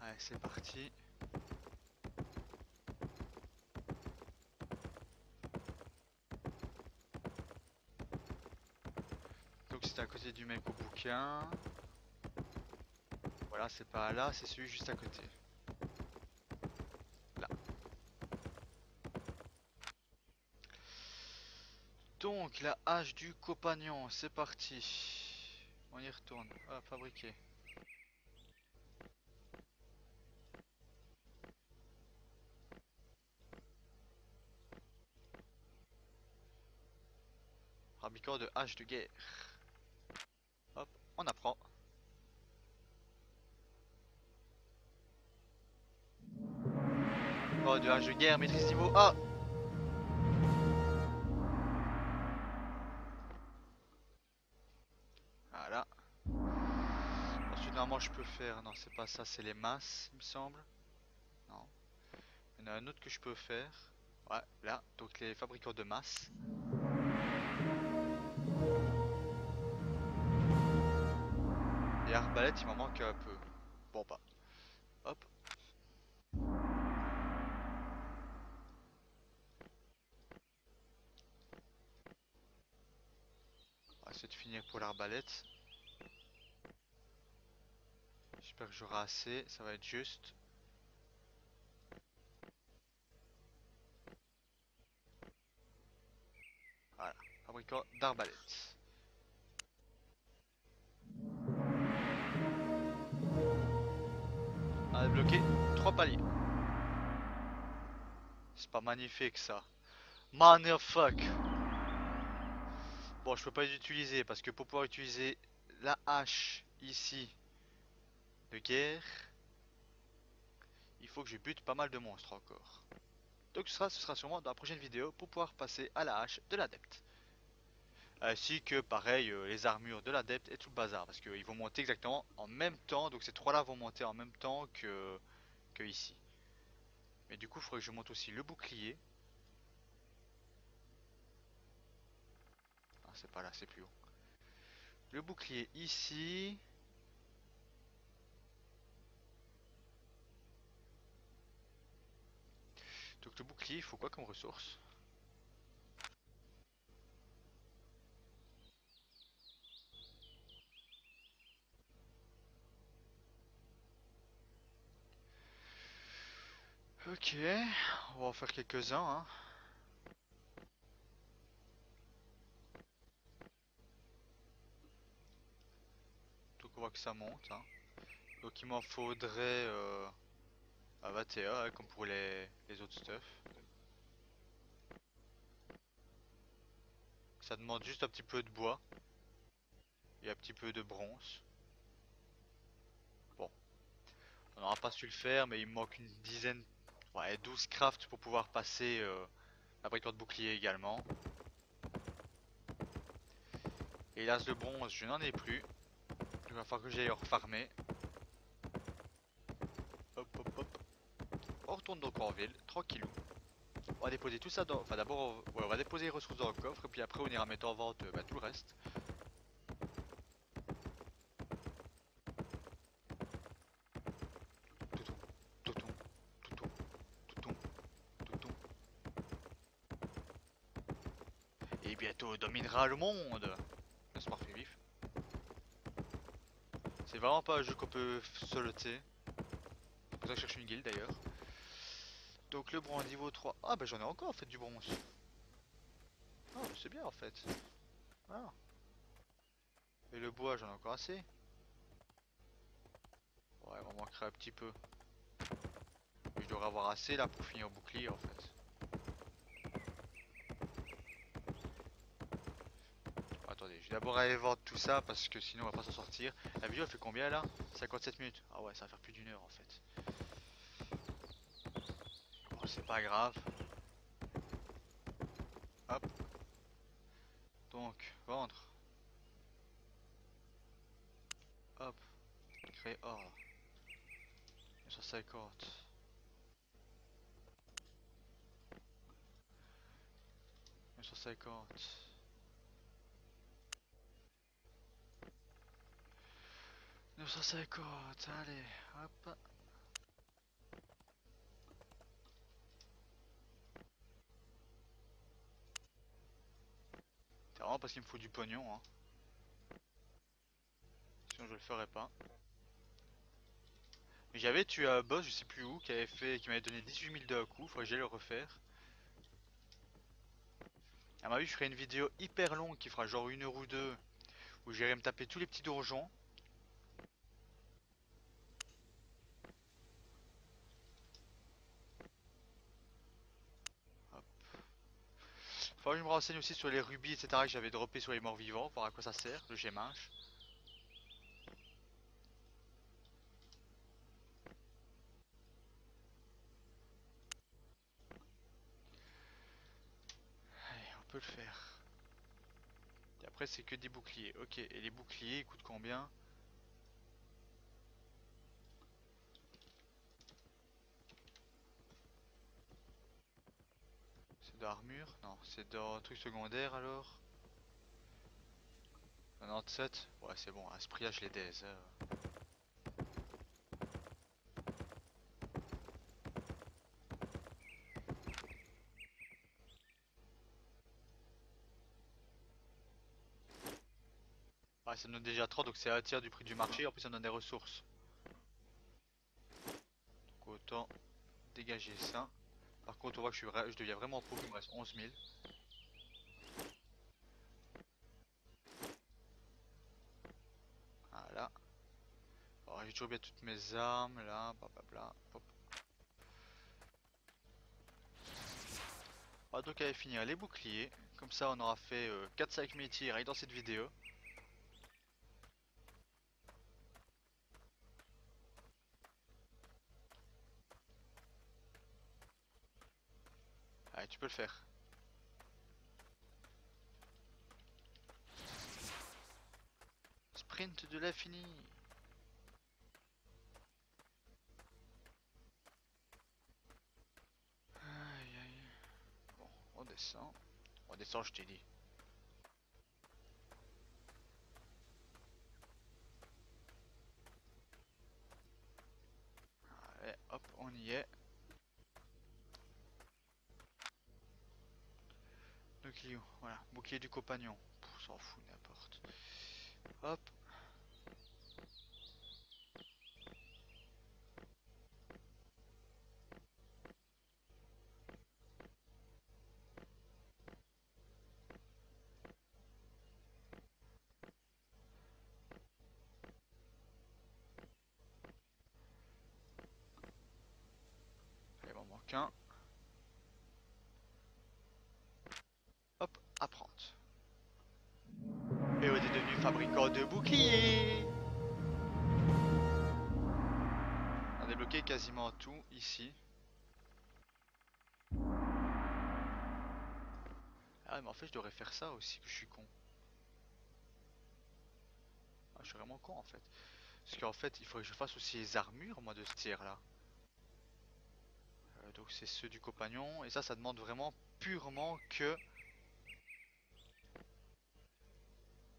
Allez c'est parti. Donc c'était à côté du mec au bouquin. Voilà c'est pas là, c'est celui juste à côté. Là. Donc la hache du compagnon, c'est parti. On y retourne. Ah, fabriquer. Fabricant de hache de guerre. Hop, on apprend. Oh, de hache de guerre, maîtrise niveau A. Non, c'est pas ça, c'est les masses, il me semble. Non. Il y en a un autre que je peux faire. Ouais, là. Donc, les fabricants de masse. Et arbalète, il m'en manque un peu. Bon, bah. Hop. On va essayer de finir pour l'arbalète. J'espère que j'aurai assez, ça va être juste. Voilà, fabricant d'arbalète. On a débloqué 3 paliers. C'est pas magnifique ça. Motherfuck. Bon, je peux pas les utiliser parce que pour pouvoir utiliser la hache ici de guerre, il faut que je bute pas mal de monstres encore. Donc ce sera, ce sera sûrement dans la prochaine vidéo pour pouvoir passer à la hache de l'adepte. Ainsi que pareil euh, les armures de l'adepte et tout le bazar parce qu'ils vont monter exactement en même temps. Donc ces trois là vont monter en même temps que, que ici. Mais du coup il faudrait que je monte aussi le bouclier. Ah c'est pas là, c'est plus haut. Le bouclier ici. Le bouclier il faut quoi comme ressource? Ok, on va en faire quelques-uns. Hein. Donc on voit que ça monte. Hein. Donc il m'en faudrait euh, à 21 hein, comme pour les, les autres stuff. Ça demande juste un petit peu de bois. et un petit peu de bronze. Bon. On n'aura pas su le faire, mais il manque une dizaine, ouais, 12 crafts pour pouvoir passer euh, la brique de bouclier également. Hélas, le bronze, je n'en ai plus. Il va falloir que j'aille refarmer. Hop, hop. On retourne donc en ville, tranquillou. On va déposer tout ça dans... Enfin d'abord, on... Va déposer les ressources dans le coffre, et puis après on ira mettre en vente euh, bah, tout le reste. Bientôt dominera le monde C'est parfait vif. C'est vraiment pas un jeu qu'on peut soloter. C'est pour ça que je cherche une guilde d'ailleurs. Donc le bronze niveau 3. Ah bah j'en ai encore en fait du bronze. Ah bah, c'est bien en fait. Ah. Et le bois j'en ai encore assez. Ouais, il m'en manquerait un petit peu. Je devrais avoir assez là pour finir au bouclier en fait. Attendez, je vais d'abord aller vendre tout ça parce que sinon on va pas s'en sortir. La vidéo elle fait combien là? 57 minutes. Ah ouais, ça va faire plus d'une heure en fait. C'est pas grave. Hop. Donc, vendre. Hop. Créer ordre. 150. cinquante. Neuf cent cinquante, allez, hop. C'est vraiment parce qu'il me faut du pognon, hein. Sinon je le ferais pas. Mais j'avais tué un boss, je sais plus où, qui avait fait, qui m'avait donné 18 000 d'un coup, faudrait que j'aille le refaire. À ma vue, je ferai une vidéo hyper longue qui fera genre une heure ou deux, où j'irai me taper tous les petits donjons. Hop. Je me renseigne aussi sur les rubis, etc. que j'avais droppé sur les morts vivants, voir à quoi ça sert, le géminche. Allez, on peut le faire. Et après, c'est que des boucliers. Ok, et les boucliers, ils coûtent combien? D'armure Non, c'est d'un truc secondaire alors 97 Ouais, c'est bon, à ce prix-là, je les hein. Ouais, ça donne déjà 30, donc c'est un tiers du prix du marché, en plus ça donne des ressources. Donc autant dégager ça. Par contre, on voit que je, deviens vraiment pauvre, il me reste 11 000. Voilà. J'ai toujours bien toutes mes armes là, blablabla. Hop. Va donc aller finir les boucliers. Comme ça on aura fait 4-5 métiers rien que dans cette vidéo. Allez, tu peux le faire. Sprint de l'infini. Aïe aïe. Bon, on descend. On descend, je t'ai dit. Allez, hop, on y est. Voilà, bouclier du compagnon. S'en fout, n'importe. Hop. Tout ici. Ah mais en fait je devrais faire ça aussi que je suis con. Ah, je suis vraiment con en fait. Parce qu'en fait il faut que je fasse aussi les armures moi de ce tir là. Euh, donc c'est ceux du compagnon et ça ça demande vraiment purement que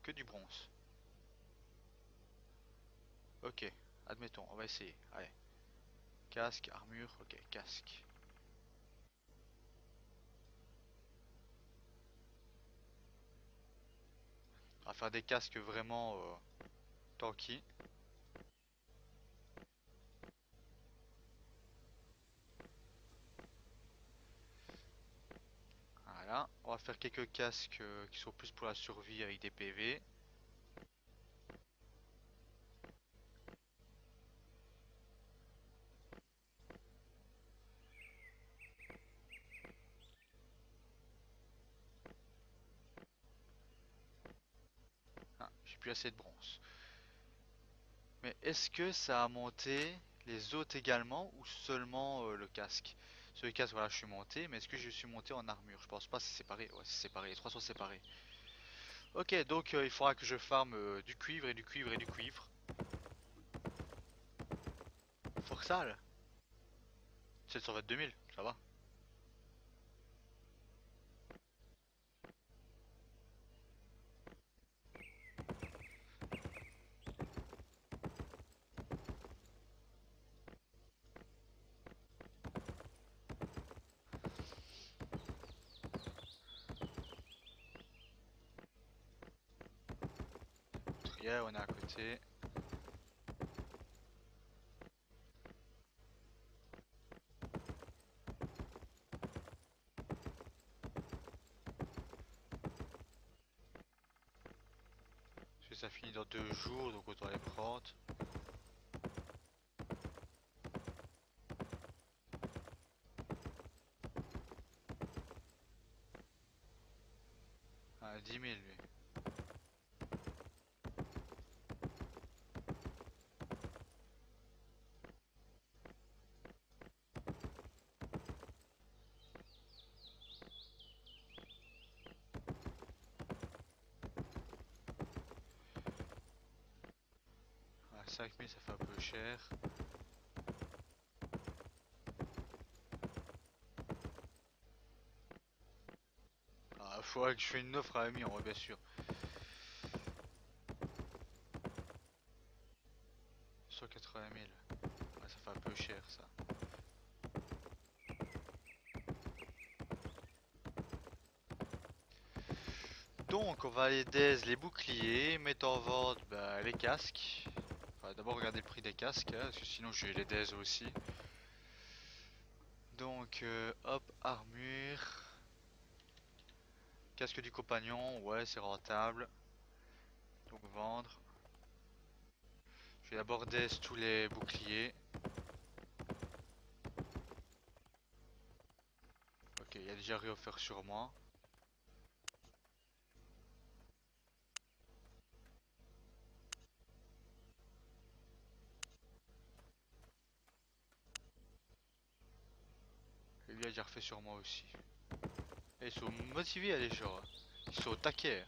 que du bronze. Ok, admettons, on va essayer. Allez. Casque, armure, ok, casque. On va faire des casques vraiment euh, tanky. Voilà, on va faire quelques casques euh, qui sont plus pour la survie avec des PV. Ah, j'ai plus de bronze. Mais est-ce que ça a monté les autres également ou seulement euh, le casque? Sur le casque, voilà, je suis monté, mais est-ce que je suis monté en armure? Je pense pas, c'est séparé. Ouais, c'est séparé, les trois sont séparés. Ok, donc euh, il faudra que je farme euh, du cuivre et du cuivre et du cuivre. Forçal 722 000, ça va. Trier, on est à côté. Parce ça finit dans deux jours, donc autant les prendre. Ça fait un peu cher. Il faudrait que je fais une offre à un miroir, bien sûr. 180 000. Ça fait un peu cher. ça Donc, on va aller des les boucliers, mettre en vente ben, les casques. D'abord regarder le prix des casques, hein, parce que sinon j'ai les daise aussi. Donc euh, hop, armure. Casque du compagnon, ouais c'est rentable. Donc vendre. Je vais d'abord daise tous les boucliers. Ok, il y a déjà réoffert sur moi. Et lui a déjà refait sur moi aussi. Et ils sont motivés à les gens. Ils sont au taquet.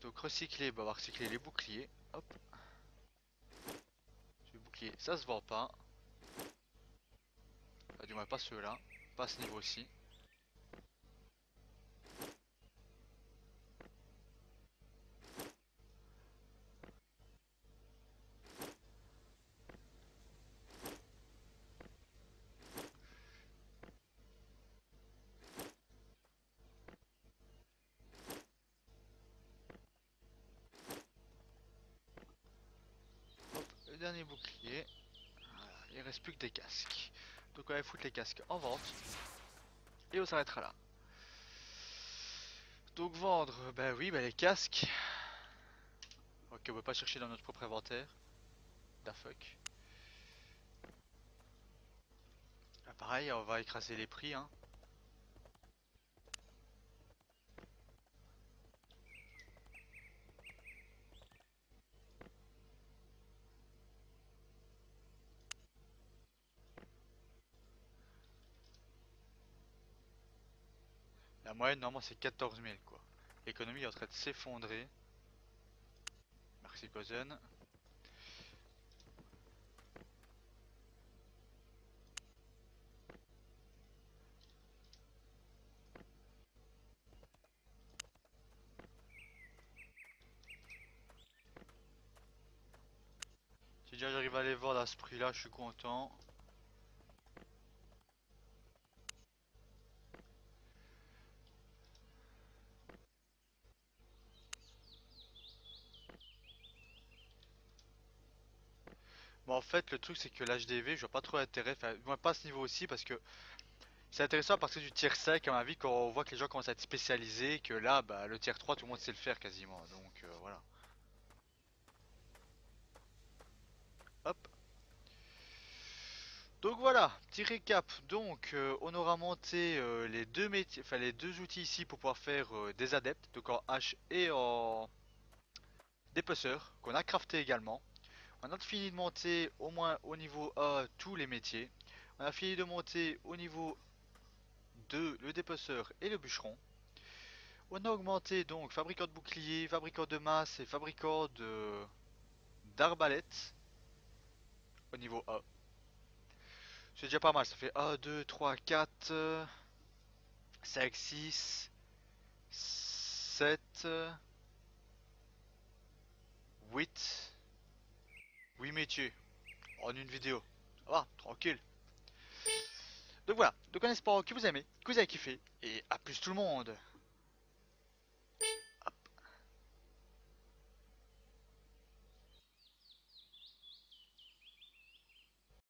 Donc recycler, bah recycler les boucliers. Hop. Les boucliers, ça se vend pas. Enfin, du moins pas ceux-là. Pas ce niveau-ci. Hop, le bouclier. Il reste plus que des casques. Donc on va foutre les casques en vente. Et on s'arrêtera là. Donc vendre, bah oui, bah les casques. Ok, on peut pas chercher dans notre propre inventaire. Da fuck. Ah, pareil, on va écraser les prix. Hein. La moyenne normalement c'est 14 000 quoi. L'économie est en train de s'effondrer. Merci Cousin. Si déjà j'arrive à les vendre à ce prix là, je suis content. Fait le truc c'est que l'HDV je vois pas trop l'intérêt, enfin moi pas à ce niveau aussi parce que c'est intéressant à partir du tier 5 à ma vie quand on voit que les gens commencent à être spécialisés que là bah le tier 3 tout le monde sait le faire quasiment donc euh, voilà. Hop. Donc voilà, petit récap. Donc euh, on aura monté euh, les deux métiers, les deux outils ici pour pouvoir faire des adeptes, donc en H et en dépeceur, qu'on a crafté également. On a fini de monter au moins au niveau A tous les métiers. On a fini de monter au niveau 2 le dépeceur et le bûcheron. On a augmenté donc fabricant de boucliers, fabricant de masse et fabricant de d'arbalète au niveau A. C'est déjà pas mal, ça fait 1, 2, 3, 4, 5, 6, 7, 8, 8 métiers en une vidéo. Tranquille. Donc voilà, donc on espère que vous aimez, que vous avez kiffé, et à plus tout le monde